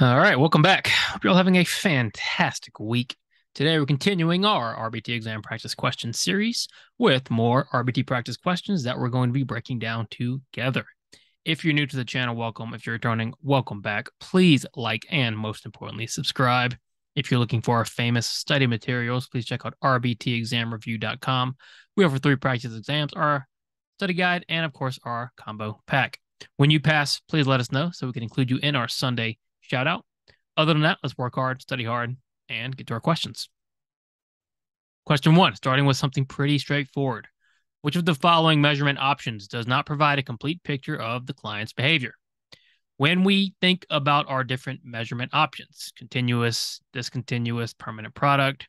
All right, welcome back. Hope you're all having a fantastic week. Today, we're continuing our RBT exam practice question series with more RBT practice questions that we're going to be breaking down together. If you're new to the channel, welcome. If you're returning, welcome back. Please like and most importantly, subscribe. If you're looking for our famous study materials, please check out rbtexamreview.com. We offer three practice exams, our study guide, and of course, our combo pack. When you pass, please let us know so we can include you in our Sunday shout out. Other than that, let's work hard, study hard, and get to our questions. Question one, starting with something pretty straightforward. Which of the following measurement options does not provide a complete picture of the client's behavior? When we think about our different measurement options, continuous, discontinuous, permanent product,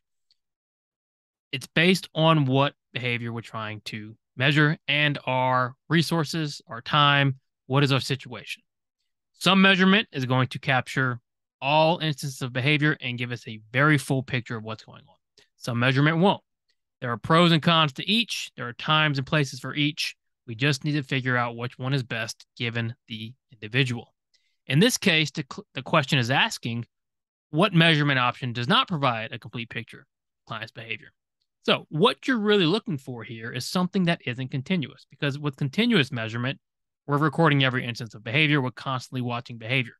it's based on what behavior we're trying to measure and our resources, our time, what is our situation. Some measurement is going to capture all instances of behavior and give us a very full picture of what's going on. Some measurement won't. There are pros and cons to each. There are times and places for each. We just need to figure out which one is best given the individual. In this case, the, the question is asking what measurement option does not provide a complete picture of client's behavior. So, what you're really looking for here is something that isn't continuous because with continuous measurement, we're recording every instance of behavior. We're constantly watching behavior.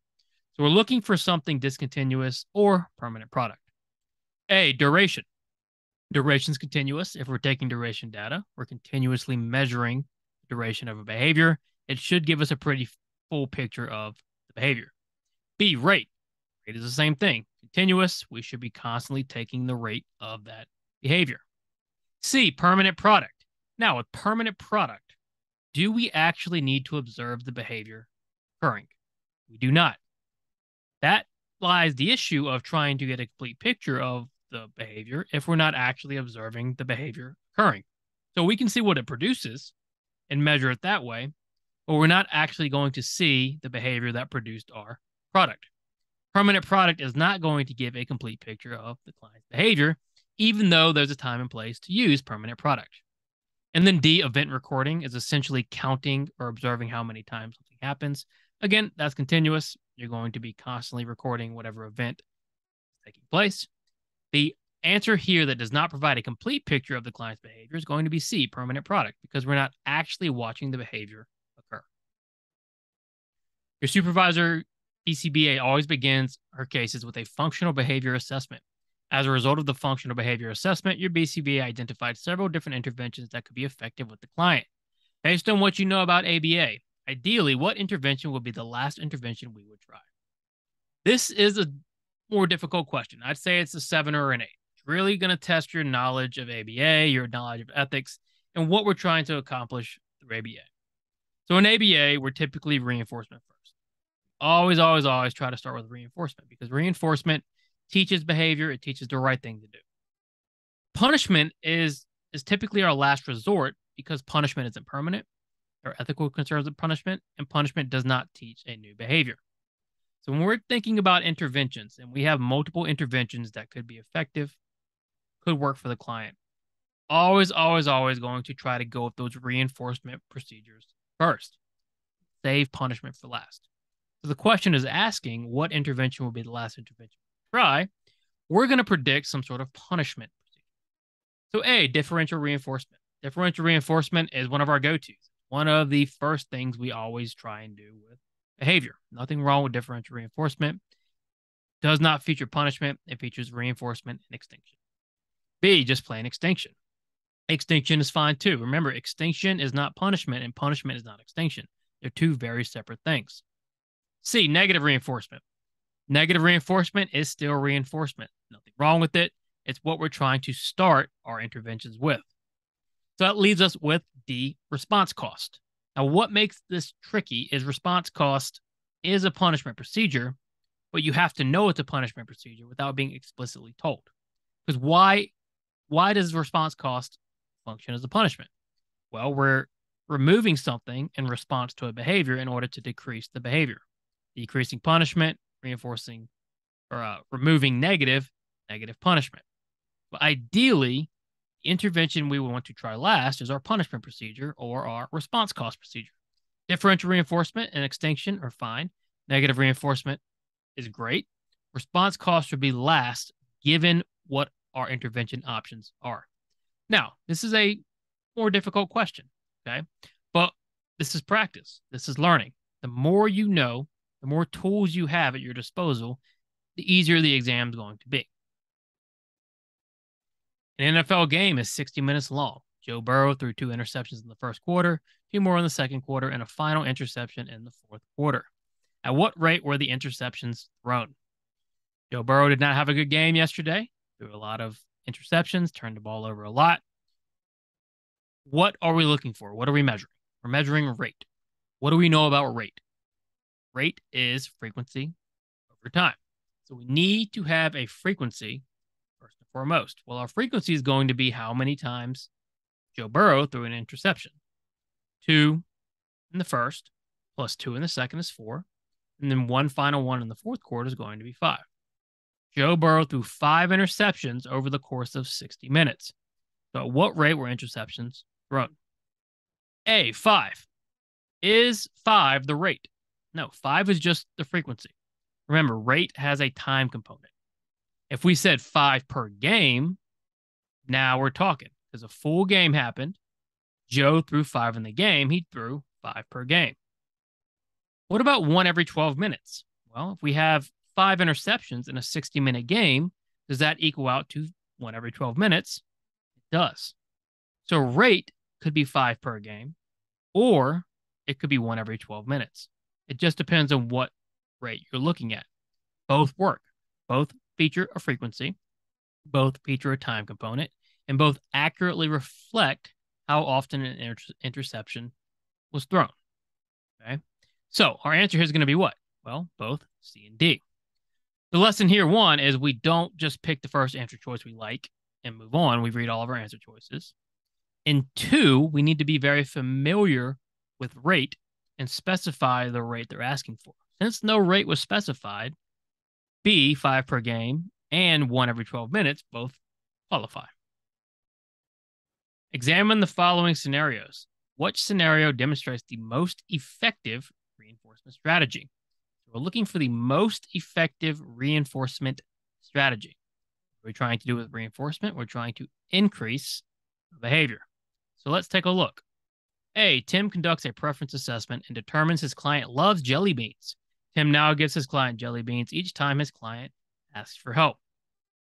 So we're looking for something discontinuous or permanent product. A, duration. Duration is continuous. If we're taking duration data, we're continuously measuring duration of a behavior. It should give us a pretty full picture of the behavior. B, rate. Rate is the same thing. Continuous, we should be constantly taking the rate of that behavior. C, permanent product. Now, with permanent product, do we actually need to observe the behavior occurring? We do not. That lies the issue of trying to get a complete picture of the behavior if we're not actually observing the behavior occurring. So we can see what it produces and measure it that way, but we're not actually going to see the behavior that produced our product. Permanent product is not going to give a complete picture of the client's behavior, even though there's a time and place to use permanent product. And then D, event recording is essentially counting or observing how many times something happens. Again, that's continuous. You're going to be constantly recording whatever event is taking place. The answer here that does not provide a complete picture of the client's behavior is going to be C, permanent product, because we're not actually watching the behavior occur. Your supervisor BCBA always begins her cases with a functional behavior assessment. As a result of the functional behavior assessment, your BCBA identified several different interventions that could be effective with the client. Based on what you know about ABA, ideally, what intervention would be the last intervention we would try? This is a more difficult question. I'd say it's a seven or an eight. It's really going to test your knowledge of ABA, your knowledge of ethics, and what we're trying to accomplish through ABA. So in ABA, we're typically reinforcement first. Always, always, always try to start with reinforcement because reinforcement teaches behavior, it teaches the right thing to do. Punishment is is typically our last resort because punishment isn't permanent. There are ethical concerns of punishment, and punishment does not teach a new behavior. So when we're thinking about interventions and we have multiple interventions that could be effective, could work for the client, always, always, always going to try to go with those reinforcement procedures first. Save punishment for last. So the question is asking what intervention will be the last intervention try, we're going to predict some sort of punishment. So, A, differential reinforcement. Differential reinforcement is one of our go tos, one of the first things we always try and do with behavior. Nothing wrong with differential reinforcement. Does not feature punishment, it features reinforcement and extinction. B, just plain extinction. Extinction is fine too. Remember, extinction is not punishment, and punishment is not extinction. They're two very separate things. C, negative reinforcement. Negative reinforcement is still reinforcement. Nothing wrong with it. It's what we're trying to start our interventions with. So that leaves us with D, response cost. Now, what makes this tricky is response cost is a punishment procedure, but you have to know it's a punishment procedure without being explicitly told. Because why why does response cost function as a punishment? Well, we're removing something in response to a behavior in order to decrease the behavior. Decreasing punishment reinforcing or uh, removing negative, negative punishment. But ideally, the intervention we would want to try last is our punishment procedure or our response cost procedure. Differential reinforcement and extinction are fine. Negative reinforcement is great. Response cost should be last given what our intervention options are. Now, this is a more difficult question, okay? But this is practice. This is learning. The more you know, the more tools you have at your disposal, the easier the exam is going to be. An NFL game is 60 minutes long. Joe Burrow threw two interceptions in the first quarter, two more in the second quarter, and a final interception in the fourth quarter. At what rate were the interceptions thrown? Joe Burrow did not have a good game yesterday. Threw a lot of interceptions, turned the ball over a lot. What are we looking for? What are we measuring? We're measuring rate. What do we know about rate? Rate is frequency over time. So we need to have a frequency first and foremost. Well, our frequency is going to be how many times Joe Burrow threw an interception. Two in the first, plus two in the second is four. And then one final one in the fourth quarter is going to be five. Joe Burrow threw five interceptions over the course of 60 minutes. So, at what rate were interceptions thrown? A, five. Is five the rate? No, five is just the frequency. Remember, rate has a time component. If we said five per game, now we're talking because a full game happened. Joe threw five in the game. He threw five per game. What about one every 12 minutes? Well, if we have five interceptions in a 60 minute game, does that equal out to one every 12 minutes? It does. So rate could be five per game, or it could be one every 12 minutes. It just depends on what rate you're looking at. Both work. Both feature a frequency, both feature a time component, and both accurately reflect how often an inter- interception was thrown. Okay. So our answer here is going to be what? Well, both C and D. The lesson here, one, is we don't just pick the first answer choice we like and move on. We read all of our answer choices. And two, we need to be very familiar with rate and specify the rate they're asking for. Since no rate was specified, B, five per game, and one every 12 minutes both qualify. Examine the following scenarios. Which scenario demonstrates the most effective reinforcement strategy. We're looking for the most effective reinforcement strategy. What we're trying to do with reinforcement, we're trying to increase behavior. So let's take a look. A. Tim conducts a preference assessment and determines his client loves jelly beans. Tim now gives his client jelly beans each time his client asks for help.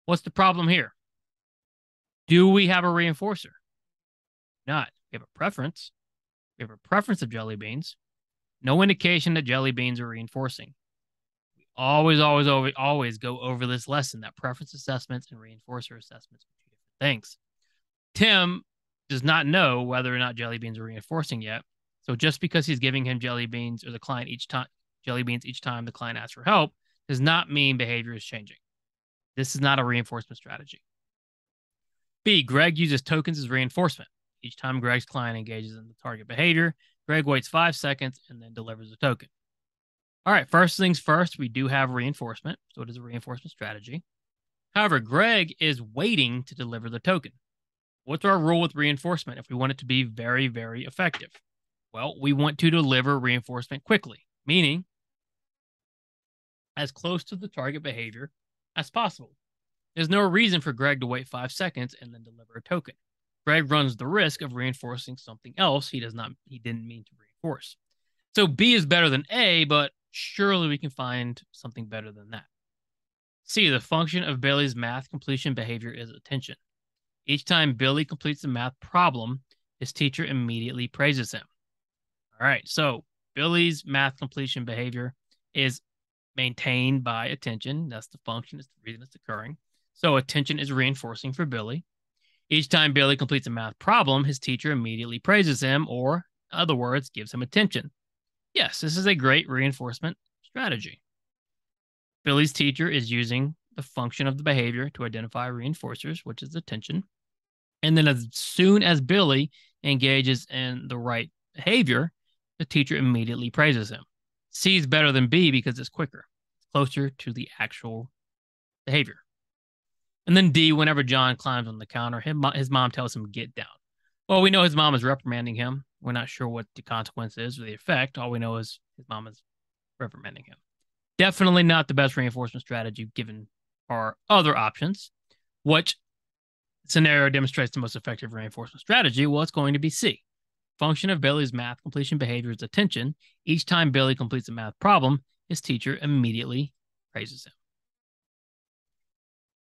What's the problem here? Do we have a reinforcer? Not. We have a preference. We have a preference of jelly beans. No indication that jelly beans are reinforcing. We always, always, always, always go over this lesson that preference assessments and reinforcer assessments are two different things. Tim does not know whether or not jelly beans are reinforcing yet. So just because he's giving him jelly beans or the client each time jelly beans each time the client asks for help does not mean behavior is changing. This is not a reinforcement strategy. B, Greg uses tokens as reinforcement. Each time Greg's client engages in the target behavior, Greg waits five seconds and then delivers a token. All right, first things first, we do have reinforcement. So it is a reinforcement strategy. However, Greg is waiting to deliver the token. What's our rule with reinforcement if we want it to be very, very effective? Well, we want to deliver reinforcement quickly, meaning as close to the target behavior as possible. There's no reason for Greg to wait five seconds and then deliver a token. Greg runs the risk of reinforcing something else he does not he didn't mean to reinforce. So B is better than A, but surely we can find something better than that. C, the function of Bailey's math completion behavior is attention. Each time Billy completes a math problem, his teacher immediately praises him. All right, so Billy's math completion behavior is maintained by attention. That's the function, it's the reason it's occurring. So attention is reinforcing for Billy. Each time Billy completes a math problem, his teacher immediately praises him, or, in other words, gives him attention. Yes, this is a great reinforcement strategy. Billy's teacher is using the function of the behavior to identify reinforcers, which is attention. And then, as soon as Billy engages in the right behavior, the teacher immediately praises him. C is better than B because it's quicker, closer to the actual behavior. And then D, whenever John climbs on the counter, his, his mom tells him, get down. Well, we know his mom is reprimanding him. We're not sure what the consequence is or the effect. All we know is his mom is reprimanding him. Definitely not the best reinforcement strategy given our other options. Which scenario demonstrates the most effective reinforcement strategy? Well, it's going to be C. Function of Billy's math completion behavior is attention. Each time Billy completes a math problem, his teacher immediately praises him.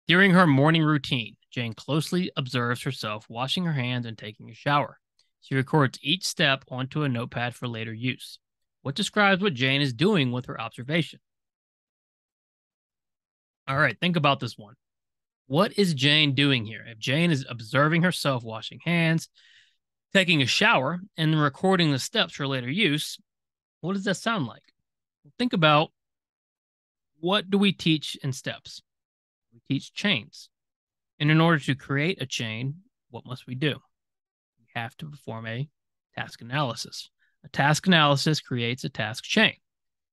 During her morning routine, Jane closely observes herself washing her hands and taking a shower. She records each step onto a notepad for later use. What describes what Jane is doing with her observation? All right, think about this one. What is Jane doing here? If Jane is observing herself washing hands, taking a shower, and recording the steps for later use, what does that sound like? Think about what do we teach in steps? We teach chains. And in order to create a chain, what must we do? We have to perform a task analysis. A task analysis creates a task chain.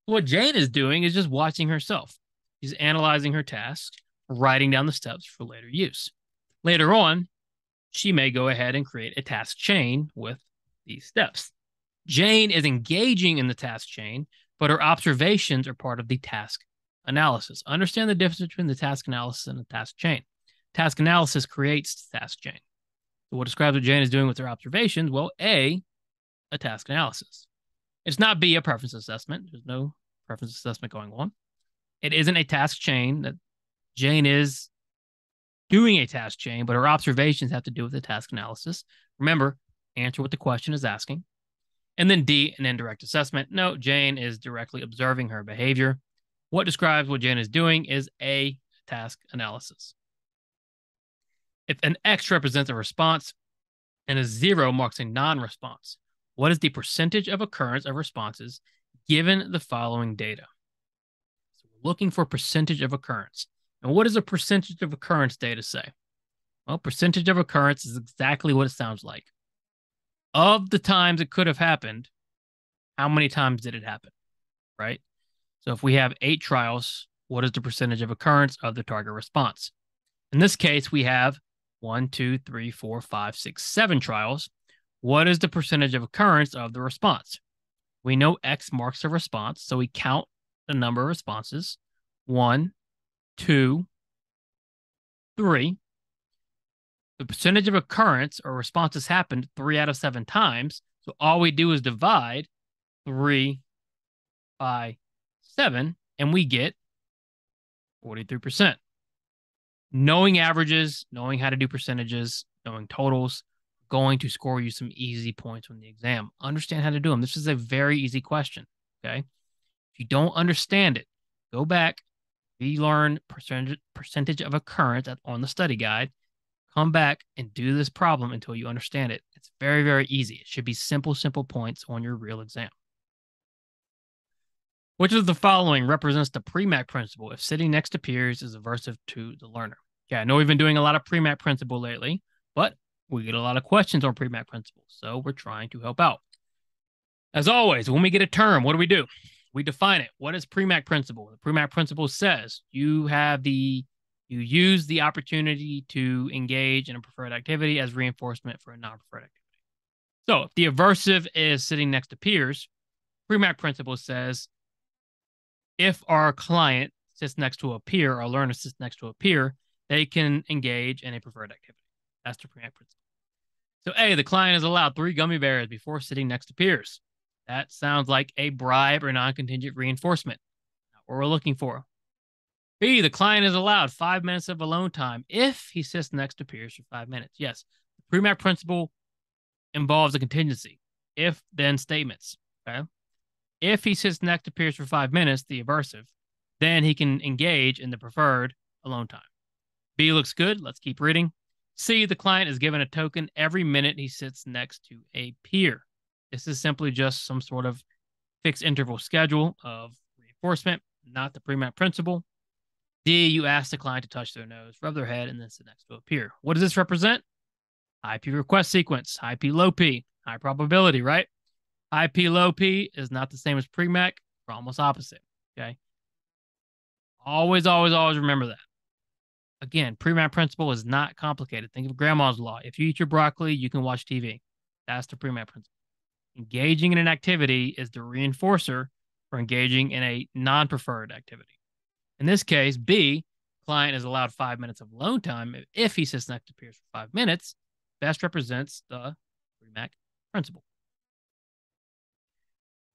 What Jane is doing is just watching herself. She's analyzing her tasks, writing down the steps for later use. Later on, she may go ahead and create a task chain with these steps. Jane is engaging in the task chain, but her observations are part of the task analysis. Understand the difference between the task analysis and the task chain. Task analysis creates task chain. So what describes what Jane is doing with her observations? Well, A, a task analysis. It's not B, a preference assessment. There's no preference assessment going on. It isn't a task chain that Jane is doing a task chain, but her observations have to do with the task analysis. Remember, answer what the question is asking. And then D, an indirect assessment. No, Jane is directly observing her behavior. What describes what Jane is doing is a task analysis. If an X represents a response and a zero marks a non response, what is the percentage of occurrence of responses given the following data? So we're looking for percentage of occurrence. And what does a percentage of occurrence data say? Well, percentage of occurrence is exactly what it sounds like. Of the times it could have happened, how many times did it happen? Right? So if we have eight trials, what is the percentage of occurrence of the target response? In this case, we have one, two, three, four, five, six, seven trials. What is the percentage of occurrence of the response? We know X marks the response, so we count the number of responses one, two, three. The percentage of occurrence or responses happened three out of seven times. So all we do is divide three by seven, and we get 43% knowing averages, knowing how to do percentages, knowing totals, going to score you some easy points on the exam. Understand how to do them. This is a very easy question. Okay. If you don't understand it, go back, relearn percentage percentage of occurrence on the study guide. Come back and do this problem until you understand it. It's very, very easy. It should be simple, simple points on your real exam. Which of the following represents the Premack principle if sitting next to peers is aversive to the learner? Okay, I know we've been doing a lot of Premack principle lately, but we get a lot of questions on Premack principle, so we're trying to help out. As always, when we get a term, what do we do? We define it. What is Premack principle? The Premack principle says you have the you use the opportunity to engage in a preferred activity as reinforcement for a non-preferred activity. So if the aversive is sitting next to peers, Premack principle says if our client sits next to a peer, our learner sits next to a peer, they can engage in a preferred activity. That's the Premack principle. So, A, the client is allowed three gummy bears before sitting next to peers. That sounds like a bribe or non contingent reinforcement. Not what we're looking for. B, the client is allowed five minutes of alone time if he sits next to peers for five minutes. Yes, the Premack principle involves a contingency. If then statements. Okay. If he sits next to peers for five minutes, the aversive, then he can engage in the preferred alone time. B looks good. Let's keep reading. C, the client is given a token every minute he sits next to a peer. This is simply just some sort of fixed interval schedule of reinforcement, not the Premack principle. D, you ask the client to touch their nose, rub their head, and then sit next to a peer. What does this represent? High P request sequence, high P, low P, high probability, right? High P, low P is not the same as Premack. We're almost opposite. Okay. Always, always, always remember that. Again, Premack principle is not complicated. Think of grandma's law. If you eat your broccoli, you can watch TV. That's the Premack principle. Engaging in an activity is the reinforcer for engaging in a non preferred activity. In this case, B, client is allowed five minutes of alone time if he sits next to peers for five minutes, best represents the Premack principle.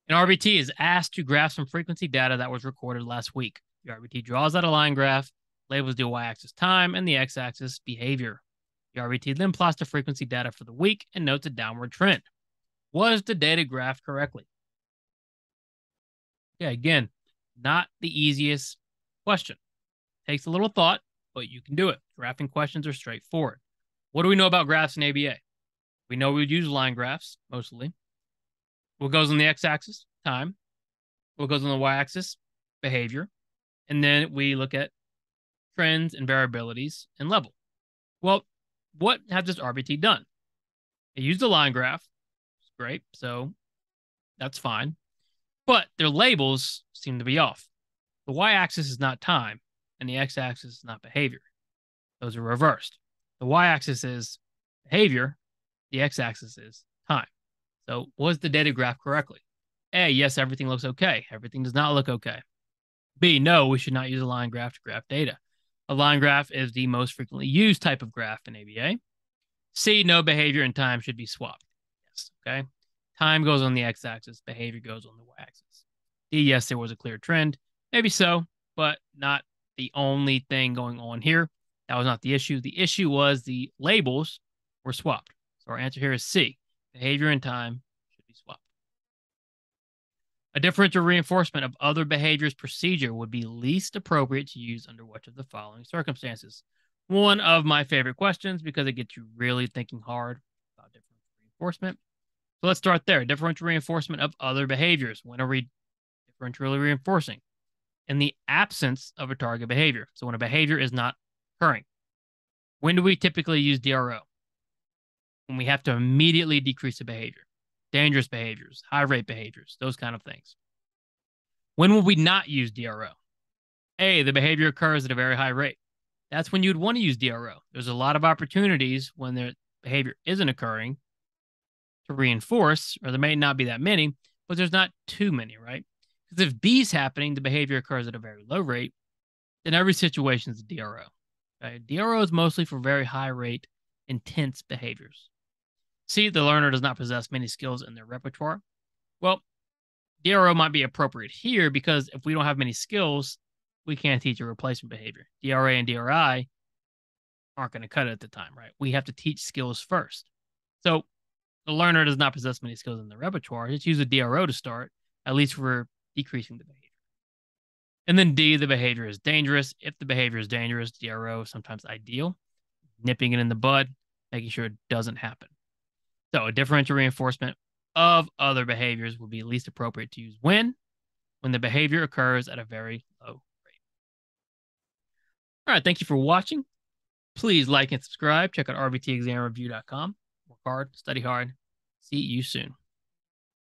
An RBT is asked to graph some frequency data that was recorded last week. The RBT draws out a line graph, labels the y axis time and the x axis behavior. The RBT then plots the frequency data for the week and notes a downward trend. Was the data graphed correctly? Yeah, again, not the easiest question. Takes a little thought, but you can do it. Graphing questions are straightforward. What do we know about graphs in ABA? We know we would use line graphs mostly. What goes on the x axis? Time. What goes on the y axis? Behavior. And then we look at trends and variabilities and level. Well, what has this RBT done? It used a line graph. Great. So that's fine. But their labels seem to be off. The y axis is not time, and the x axis is not behavior. Those are reversed. The y axis is behavior, the x axis is time. So, was the data graph correctly? A, yes, everything looks okay. Everything does not look okay. B, no, we should not use a line graph to graph data. A line graph is the most frequently used type of graph in ABA. C, no behavior and time should be swapped. Okay. Time goes on the x axis, behavior goes on the y axis. D, yes, there was a clear trend. Maybe so, but not the only thing going on here. That was not the issue. The issue was the labels were swapped. So our answer here is C. Behavior and time should be swapped. A differential reinforcement of other behaviors procedure would be least appropriate to use under which of the following circumstances? One of my favorite questions because it gets you really thinking hard about differential reinforcement. So let's start there. Differential reinforcement of other behaviors. When are we differentially reinforcing? In the absence of a target behavior. So when a behavior is not occurring. When do we typically use DRO? When we have to immediately decrease the behavior, dangerous behaviors, high rate behaviors, those kind of things. When will we not use DRO? A, the behavior occurs at a very high rate. That's when you'd want to use DRO. There's a lot of opportunities when the behavior isn't occurring to reinforce, or there may not be that many, but there's not too many, right? Because if B is happening, the behavior occurs at a very low rate, then every situation is a DRO. Okay? DRO is mostly for very high rate, intense behaviors. See, the learner does not possess many skills in their repertoire. Well, DRO might be appropriate here because if we don't have many skills, we can't teach a replacement behavior. DRA and DRI aren't going to cut it at the time, right? We have to teach skills first. So the learner does not possess many skills in their repertoire. Just use a DRO to start, at least for decreasing the behavior. And then D, the behavior is dangerous. If the behavior is dangerous, DRO is sometimes ideal, nipping it in the bud, making sure it doesn't happen. So a differential reinforcement of other behaviors would be least appropriate to use when? When the behavior occurs at a very low rate. All right, thank you for watching. Please like and subscribe. Check out rbtexamreview.com. Hard, study hard. See you soon.